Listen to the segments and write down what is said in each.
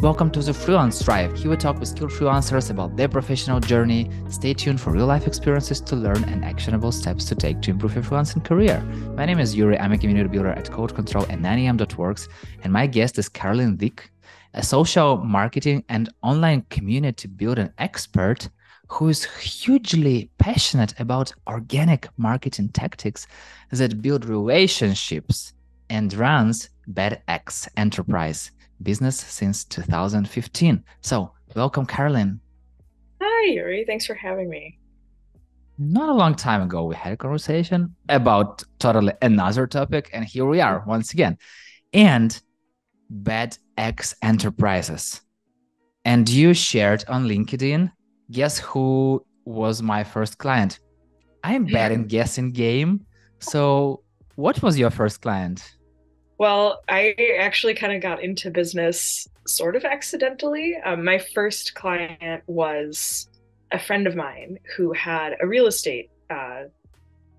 Welcome to the Freelance Thrive. Here we talk with skilled freelancers about their professional journey. Stay tuned for real life experiences to learn and actionable steps to take to improve your freelancing career. My name is Yuri. I'm a community builder at Code Control and 9am.works. And my guest is Carolyn Zick, a social marketing and online community building expert who is hugely passionate about organic marketing tactics that build relationships and runs Bad Axe Enterprise business since 2015. So, welcome, Carolyn. Hi, Yuri. Thanks for having me. Not a long time ago, we had a conversation about totally another topic, and here we are once again. And Bad Axe Enterprises. And you shared on LinkedIn, guess who was my first client? I'm bad in guessing game. So, what was your first client? Well, I actually kind of got into business sort of accidentally. Um, my first client was a friend of mine who had a real estate uh,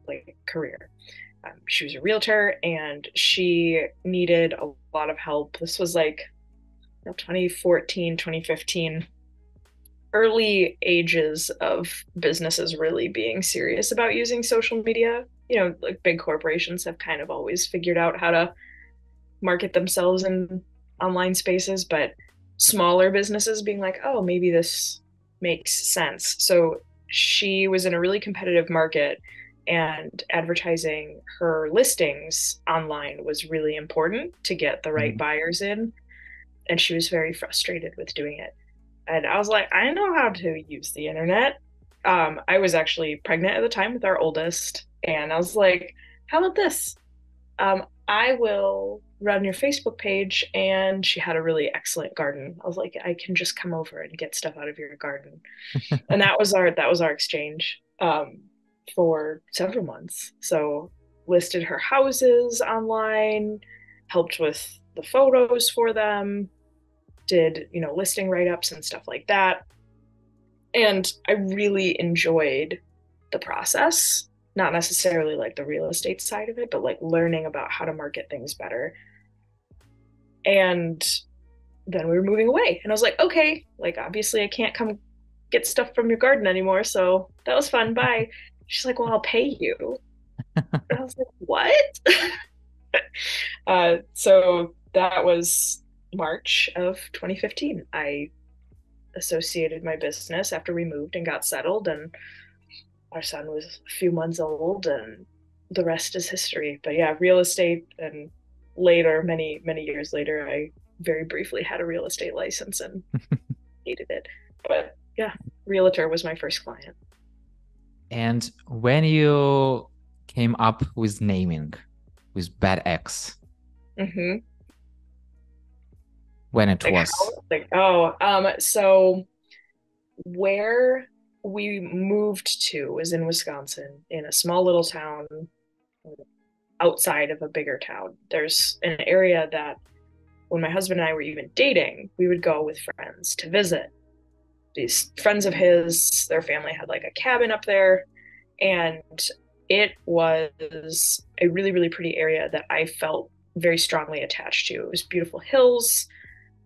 like career. Um, she was a realtor and she needed a lot of help. This was like you know, 2014, 2015, early ages of businesses really being serious about using social media. You know, like big corporations have kind of always figured out how to market themselves in online spaces, but smaller businesses being like, oh, maybe this makes sense. So she was in a really competitive market and advertising her listings online was really important to get the right mm-hmm. buyers in. And she was very frustrated with doing it. And I was like, I know how to use the internet. Um, I was actually pregnant at the time with our oldest. And I was like, how about this? Um, I will run your Facebook page. And she had a really excellent garden. I was like, I can just come over and get stuff out of your garden. and that was our that was our exchange um, for several months. So listed her houses online, helped with the photos for them, did, you know, listing write-ups and stuff like that. And I really enjoyed the process not necessarily like the real estate side of it, but like learning about how to market things better. And then we were moving away. And I was like, okay, like obviously I can't come get stuff from your garden anymore. So that was fun. Bye. She's like, well, I'll pay you. and I was like, what? uh, so that was March of 2015. I associated my business after we moved and got settled and our son was a few months old and the rest is history but yeah real estate and later many many years later i very briefly had a real estate license and hated it. But yeah realtor was my first client. And when you came up with naming with Bad Axe mm-hmm. when it like was? how, like oh um so where we moved to was in Wisconsin in a small little town outside of a bigger town. There's an area that when my husband and I were even dating, we would go with friends to visit. These friends of his, their family had like a cabin up there, and it was a really, really pretty area that I felt very strongly attached to. It was beautiful hills.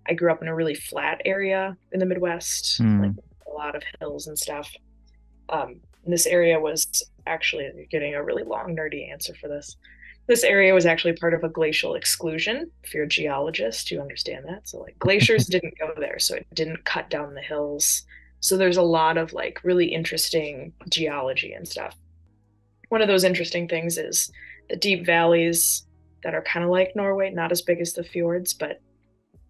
I grew up in a really flat area in the Midwest, mm. like a lot of hills and stuff. Um, this area was actually getting a really long nerdy answer for this. This area was actually part of a glacial exclusion. If you're a geologist, you understand that. So like glaciers didn't go there, so it didn't cut down the hills. So there's a lot of like really interesting geology and stuff. One of those interesting things is the deep valleys that are kind of like Norway, not as big as the fjords, but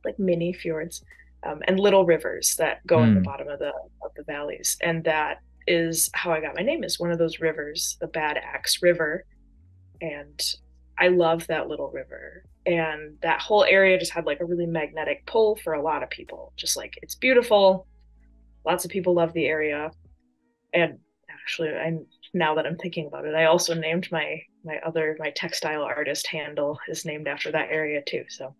like mini fjords um, and little rivers that go mm. in the hmm. bottom of the of the valleys, and that is how I got my name. Is one of those rivers, the Bad Axe River, and I love that little river. And that whole area just had like a really magnetic pull for a lot of people. Just like it's beautiful. Lots of people love the area. And actually I now that I'm thinking about it, I also named my my other my textile artist handle is named after that area too. So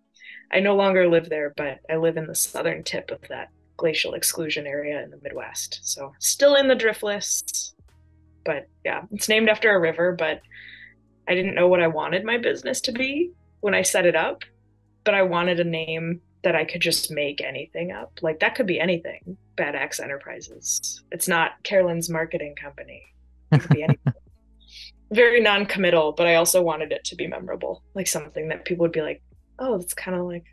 I no longer live there, but I live in the southern tip of that glacial exclusion area in the Midwest. So still in the Driftless. But yeah, it's named after a river, but I didn't know what I wanted my business to be when I set it up. But I wanted a name that I could just make anything up. Like that could be anything. Bad Axe Enterprises. It's not Carolyn's marketing company. It could be anything. Very non-committal, but I also wanted it to be memorable, like something that people would be like, "Oh, that's kind of like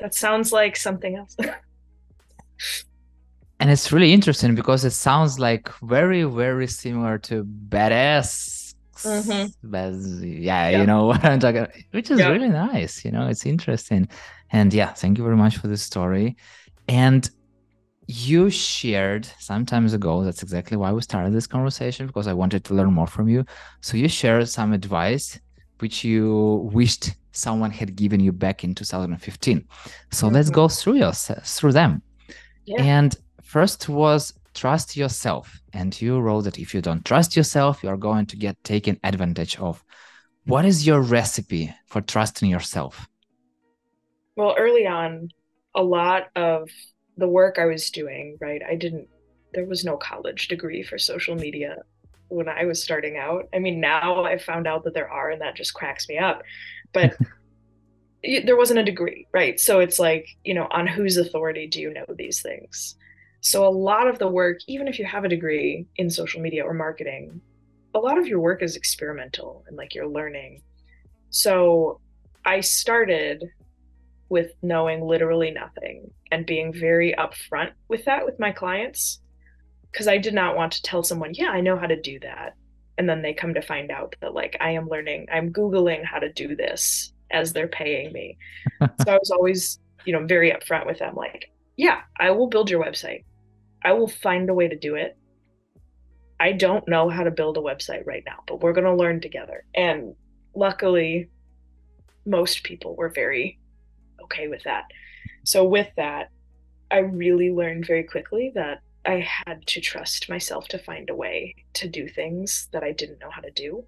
that sounds like something else." and it's really interesting because it sounds like very, very similar to Badass mm-hmm. yeah, yeah, you know what I'm talking about, which is yeah. really nice. You know, it's interesting. And yeah, thank you very much for the story. And you shared some times ago, that's exactly why we started this conversation, because I wanted to learn more from you. So you shared some advice which you wished someone had given you back in 2015. So mm-hmm. let's go through your through them. Yeah. And first was trust yourself. And you wrote that if you don't trust yourself, you are going to get taken advantage of. What is your recipe for trusting yourself? Well, early on, a lot of the work I was doing, right? I didn't, there was no college degree for social media when I was starting out. I mean, now I found out that there are, and that just cracks me up. But there wasn't a degree, right? So it's like, you know, on whose authority do you know these things? So a lot of the work, even if you have a degree in social media or marketing, a lot of your work is experimental and like you're learning. So I started with knowing literally nothing and being very upfront with that with my clients because I did not want to tell someone, yeah, I know how to do that. And then they come to find out that like I am learning, I'm Googling how to do this as they're paying me. so I was always, you know, very upfront with them, like, yeah, I will build your website. I will find a way to do it. I don't know how to build a website right now, but we're going to learn together. And luckily, most people were very okay with that. So, with that, I really learned very quickly that I had to trust myself to find a way to do things that I didn't know how to do.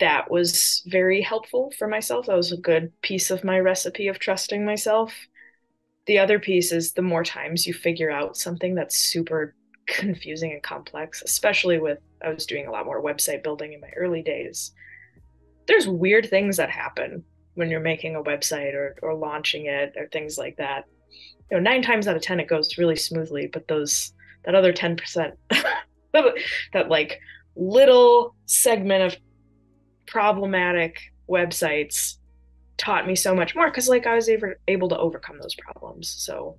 That was very helpful for myself. That was a good piece of my recipe of trusting myself the other piece is the more times you figure out something that's super confusing and complex, especially with I was doing a lot more website building in my early days. There's weird things that happen when you're making a website or, or launching it or things like that. You know, nine times out of ten it goes really smoothly, but those that other ten percent that like little segment of problematic websites taught me so much more because like I was able, able to overcome those problems. So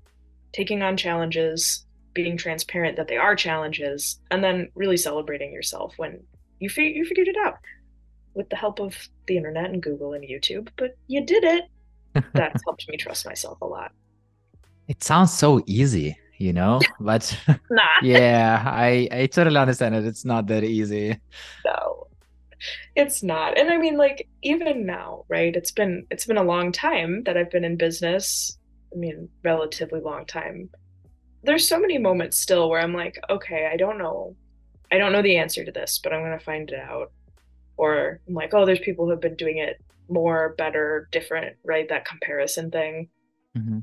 taking on challenges, being transparent that they are challenges, and then really celebrating yourself when you fig- you figured it out with the help of the internet and Google and YouTube, but you did it. That's helped me trust myself a lot. It sounds so easy, you know, but yeah, I I totally understand it. It's not that easy. No, it's not and i mean like even now right it's been it's been a long time that i've been in business i mean relatively long time there's so many moments still where i'm like okay i don't know i don't know the answer to this but i'm going to find it out or i'm like oh there's people who have been doing it more better different right that comparison thing mm-hmm.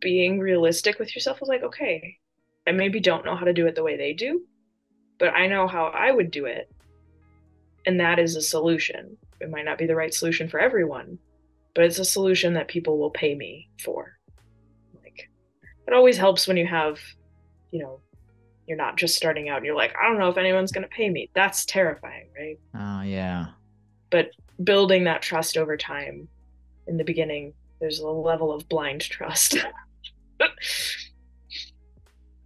being realistic with yourself was like okay i maybe don't know how to do it the way they do but I know how I would do it. And that is a solution. It might not be the right solution for everyone, but it's a solution that people will pay me for. Like it always helps when you have, you know, you're not just starting out and you're like, I don't know if anyone's going to pay me. That's terrifying, right? Oh, yeah. But building that trust over time in the beginning, there's a level of blind trust.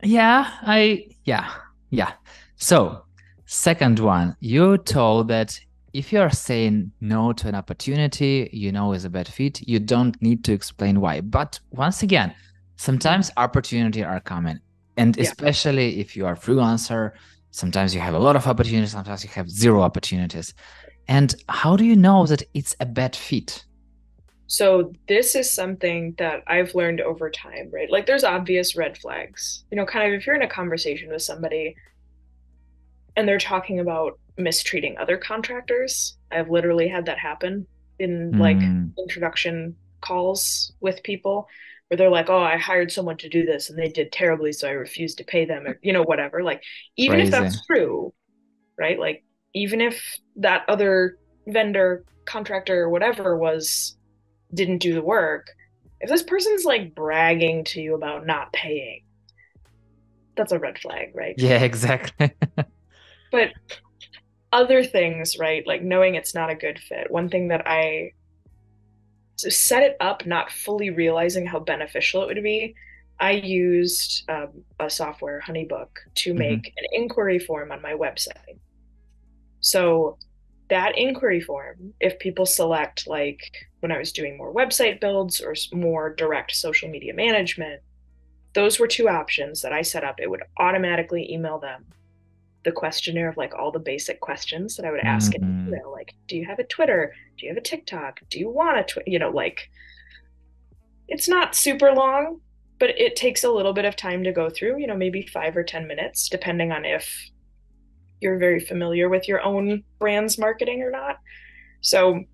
yeah, I, yeah, yeah. So, second one, you told that if you are saying no to an opportunity you know is a bad fit, you don't need to explain why. But once again, sometimes opportunity are coming. And yeah. especially if you are freelancer, sometimes you have a lot of opportunities, sometimes you have zero opportunities. And how do you know that it's a bad fit? So this is something that I've learned over time, right? Like there's obvious red flags. You know, kind of if you're in a conversation with somebody and they're talking about mistreating other contractors. I've literally had that happen in mm. like introduction calls with people where they're like, "Oh, I hired someone to do this and they did terribly, so I refused to pay them," or you know, whatever. Like, even Crazy. if that's true, right? Like, even if that other vendor, contractor, or whatever was didn't do the work, if this person's like bragging to you about not paying, that's a red flag, right? Yeah, exactly. But other things, right? Like knowing it's not a good fit. One thing that I so set it up not fully realizing how beneficial it would be. I used um, a software, Honeybook, to mm-hmm. make mm-hmm. an inquiry form on my website. So that inquiry form, if people select like when I was doing more website builds or more direct social media management, those were two options that I set up. It would automatically email them the questionnaire of like all the basic questions that I would ask mm-hmm. in email, like, do you have a Twitter? Do you have a TikTok? Do you want a Twitter? You know, like it's not super long, but it takes a little bit of time to go through, you know, maybe five or 10 minutes, depending on if you're very familiar with your own brand's marketing or not. So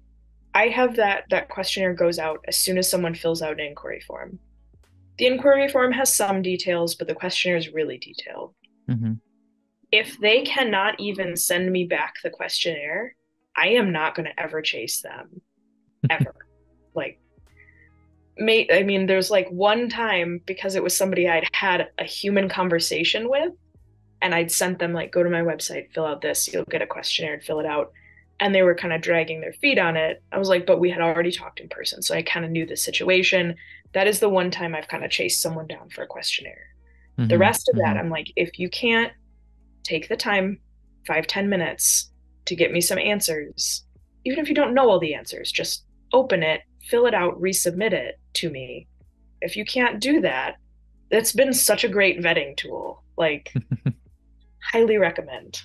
I have that that questionnaire goes out as soon as someone fills out an inquiry form. The inquiry form has some details, but the questionnaire is really detailed. Mm-hmm if they cannot even send me back the questionnaire, I am not going to ever chase them ever. like, may, I mean, there's like one time because it was somebody I'd had a human conversation with, and I'd sent them, like, go to my website, fill out this, you'll get a questionnaire and fill it out. And they were kind of dragging their feet on it. I was like, but we had already talked in person. So I kind of knew the situation. That is the one time I've kind of chased someone down for a questionnaire. Mm-hmm. The rest of mm-hmm. that, I'm like, if you can't take the time, five ten minutes, to get me some answers. Even if you don't know all the answers, just open it, fill it out, resubmit it to me. If you can't do that, it's been such a great vetting tool. Like, highly recommend.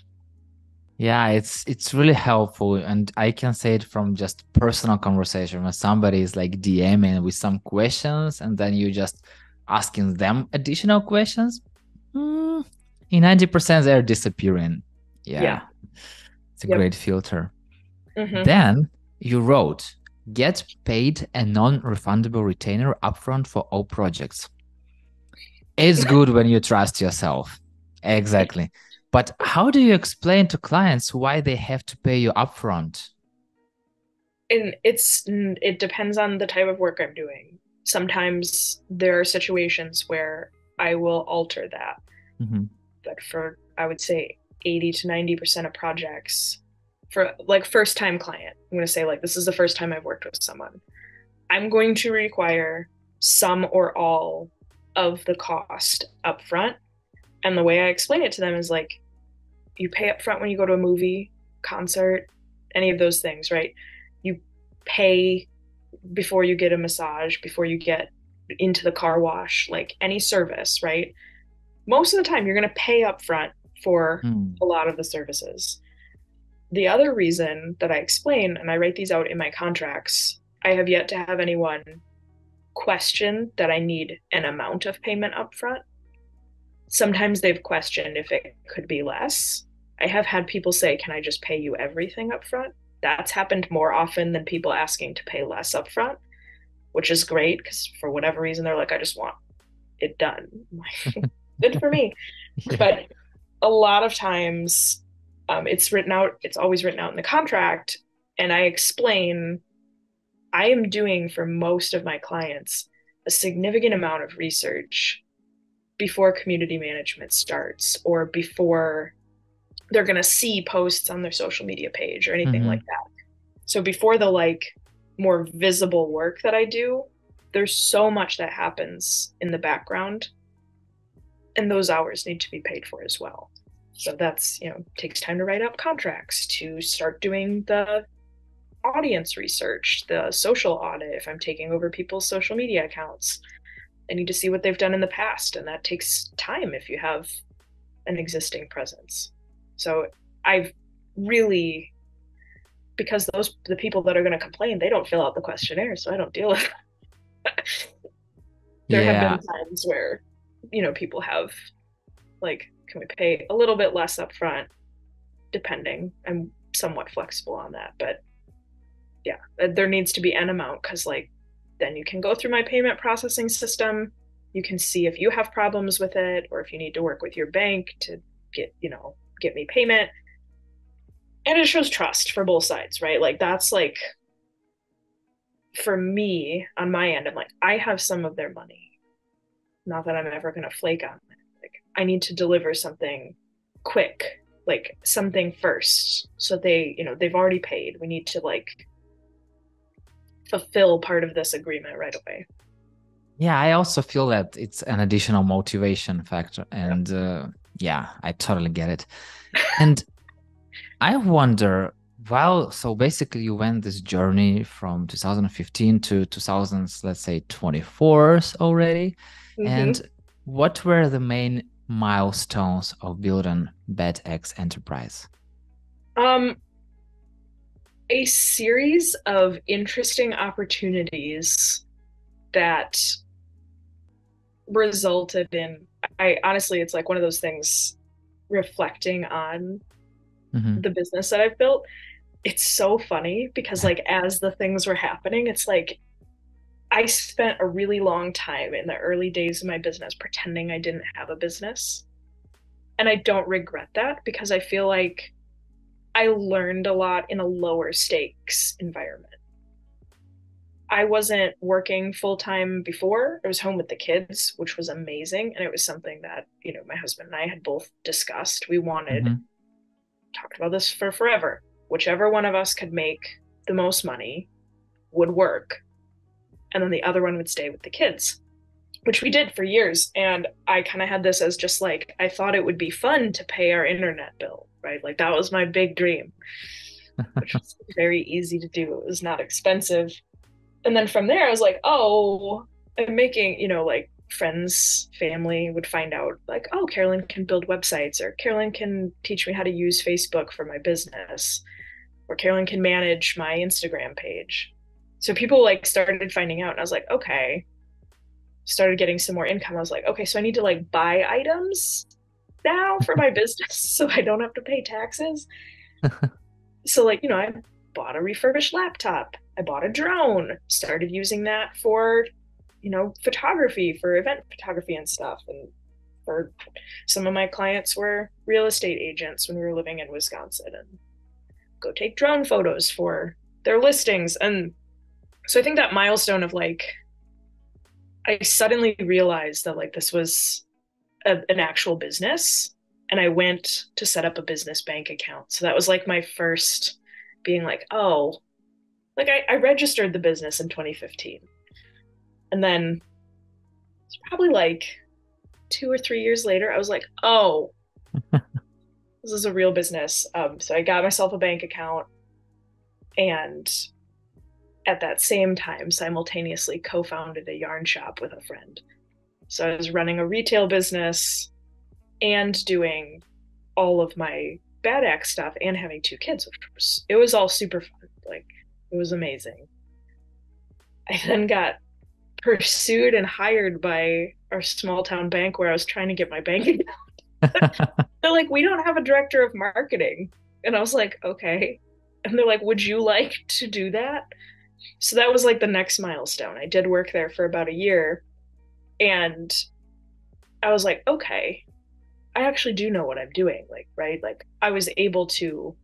Yeah, it's it's really helpful, and I can say it from just personal conversation when somebody is like DMing with some questions, and then you just asking them additional questions. Mm, in 90% they're disappearing. Yeah, yeah. it's a yep. great filter. Mm-hmm. then you wrote get paid a non-refundable retainer upfront for all projects. It's good when you trust yourself. Exactly. But how do you explain to clients why they have to pay you upfront? And it's it depends on the type of work i'm doing. Sometimes there are situations where i will alter that. Mm-hmm but for I would say 80 to 90% of projects for like first time client, I'm going to say like this is the first time I've worked with someone. I'm going to require some or all of the cost up front. And the way I explain it to them is like you pay up front when you go to a movie, concert, any of those things, right? You pay before you get a massage, before you get into the car wash, like any service, right? Most of the time you're going to pay up front for mm. a lot of the services. The other reason that I explain, and I write these out in my contracts, I have yet to have anyone question that I need an amount of payment up front. Sometimes they've questioned if it could be less. I have had people say, Can I just pay you everything up front? That's happened more often than people asking to pay less up front, which is great because for whatever reason, they're like, I just want it done. good for me. yeah. But a lot of times um, it's written out, it's always written out in the contract. And I explain I am doing for most of my clients a significant amount of research before community management starts or before they're going to see posts on their social media page or anything mm-hmm. like that. So before the like more visible work that I do, there's so much that happens in the background and those hours need to be paid for as well. So that's you know takes time to write up contracts to start doing the audience research the social audit if i'm taking over people's social media accounts. I need to see what they've done in the past and that takes time if you have an existing presence. So i've really because those the people that are going to complain they don't fill out the questionnaire so i don't deal with there yeah. have been times where you know people have like can we pay a little bit less up front depending. I'm somewhat flexible on that but yeah uh, there needs to be an amount because like then you can go through my payment processing system. You can see if you have problems with it or if you need to work with your bank to get you know get me payment. And it shows trust for both sides right? Like that's like for me on my end, I'm like, I have some of their money. Not that I'm ever going to flake on it. Like, I need to deliver something quick, like something first. So they, you know, they've already paid. We need to like fulfill part of this agreement right away. Yeah, I also feel that it's an additional motivation factor. And uh, yeah, I totally get it. And I wonder well so basically you went this journey from 2015 to 2000 let's say 24 already mm-hmm. and what were the main milestones of building Bad Axe enterprise um a series of interesting opportunities that resulted in i honestly it's like one of those things reflecting on mm-hmm. the business that i've built it's so funny because like as the things were happening it's like i spent a really long time in the early days of my business pretending i didn't have a business. And i don't regret that because i feel like i learned a lot in a lower stakes environment. I wasn't working full time before. I was home with the kids which was amazing. And it was something that you know my husband and i had both discussed. We wanted mm-hmm. talked about this for forever. Whichever one of us could make the most money would work and then the other one would stay with the kids which we did for years. And i kind of had this as just like i thought it would be fun to pay our internet bill right? Like that was my big dream which was very easy to do. It was not expensive. And then from there i was like oh i'm making you know like friends family would find out like oh carolyn can build websites or carolyn can teach me how to use facebook for my business or Carolyn can manage my Instagram page. So people like started finding out and I was like, okay. Started getting some more income. I was like, okay, so I need to like buy items now for my business so I don't have to pay taxes. so like, you know, I bought a refurbished laptop. I bought a drone, started using that for, you know, photography, for event photography and stuff. And for some of my clients were real estate agents when we were living in Wisconsin and go take drone photos for their listings. And so I think that milestone of like, I suddenly realized that like this was a, an actual business. And I went to set up a business bank account. So that was like my first being like, oh, like I, I registered the business in 2015. And then it's probably like two or three years later, I was like, oh, this is a real business. Um, so I got myself a bank account and at that same time simultaneously co-founded a yarn shop with a friend. So I was running a retail business and doing all of my Bad Axe stuff and having two kids, which was it was all super fun. Like it was amazing. I then got pursued and hired by our small town bank where I was trying to get my bank account. they're like, we don't have a director of marketing. And I was like, okay. And they're like, would you like to do that? So that was like the next milestone. I did work there for about a year. And I was like, okay, I actually do know what I'm doing. Like, right? Like, I was able to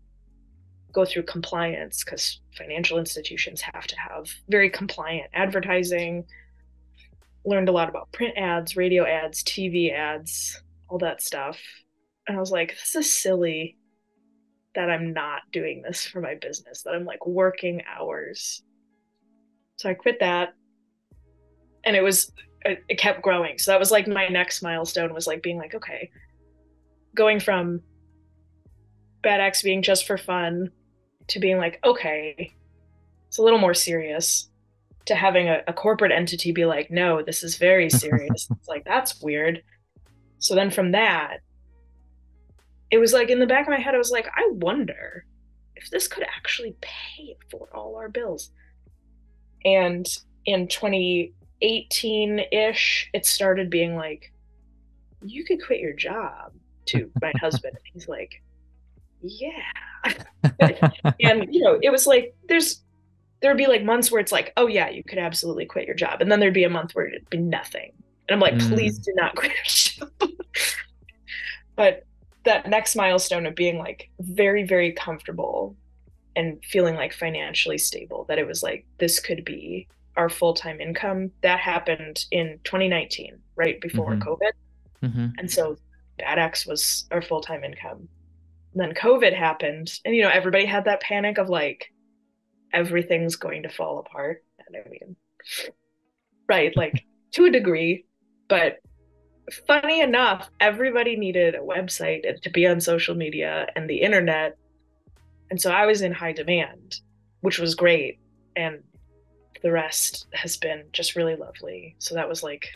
go through compliance because financial institutions have to have very compliant advertising. Learned a lot about print ads, radio ads, TV ads, all that stuff. And I was like, this is silly that I'm not doing this for my business, that I'm like working hours. So I quit that. And it was, it kept growing. So that was like my next milestone was like being like, okay, going from Bad Axe being just for fun to being like, okay, it's a little more serious to having a, a corporate entity be like, no, this is very serious. it's like, that's weird. So then from that, it was like in the back of my head, I was like, I wonder if this could actually pay for all our bills. And in 2018 ish, it started being like, you could quit your job to my husband. He's like, yeah. and, you know, it was like, there's, there'd be like months where it's like, oh, yeah, you could absolutely quit your job. And then there'd be a month where it'd be nothing. And I'm like, mm. please do not quit your job. but that next milestone of being like very, very comfortable and feeling like financially stable that it was like this could be our full-time income that happened in 2019 right before mm-hmm. covid mm-hmm. and so bad BadX was our full-time income and then covid happened and you know everybody had that panic of like everything's going to fall apart and i mean right like to a degree but funny enough everybody needed a website to be on social media and the internet and so I was in high demand, which was great. And the rest has been just really lovely. So that was like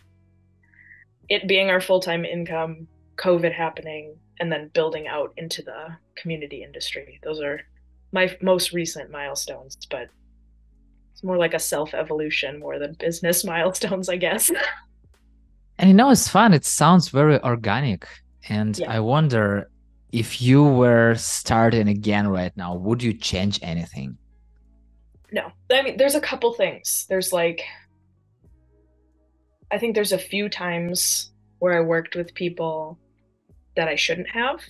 it being our full time income, COVID happening, and then building out into the community industry. Those are my most recent milestones, but it's more like a self evolution more than business milestones, I guess. and you know, it's fun. It sounds very organic. And yeah. I wonder if you were starting again right now, would you change anything? No. I mean, there's a couple things. There's like, I think there's a few times where I worked with people that I shouldn't have.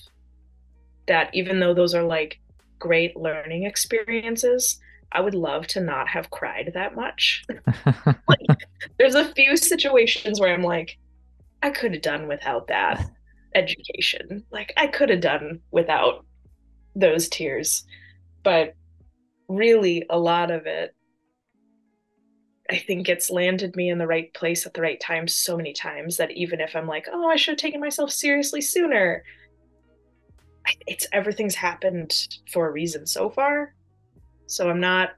That even though those are like great learning experiences, I would love to not have cried that much. like, there's a few situations where I'm like, I could have done without that education. Like I could have done without those tears. But really a lot of it I think it's landed me in the right place at the right time so many times that even if I'm like, oh, I should have taken myself seriously sooner, it's everything's happened for a reason so far. So I'm not,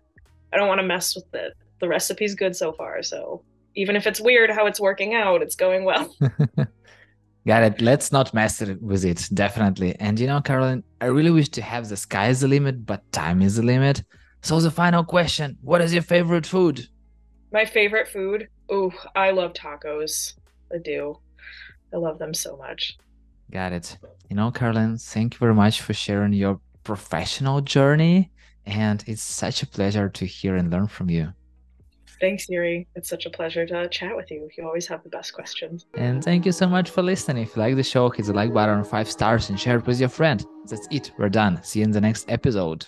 I don't want to mess with it. The recipe's good so far. So even if it's weird how it's working out, it's going well. Got it. Let's not mess with it, definitely. And you know, Carolyn, I really wish to have the sky is the limit, but time is the limit. So the final question: What is your favorite food? My favorite food? Ooh, I love tacos. I do. I love them so much. Got it. You know, Carolyn, thank you very much for sharing your professional journey. And it's such a pleasure to hear and learn from you. Thanks, Yuri. It's such a pleasure to chat with you. You always have the best questions. And thank you so much for listening. If you like the show, hit the like button five stars and share it with your friend. That's it. We're done. See you in the next episode.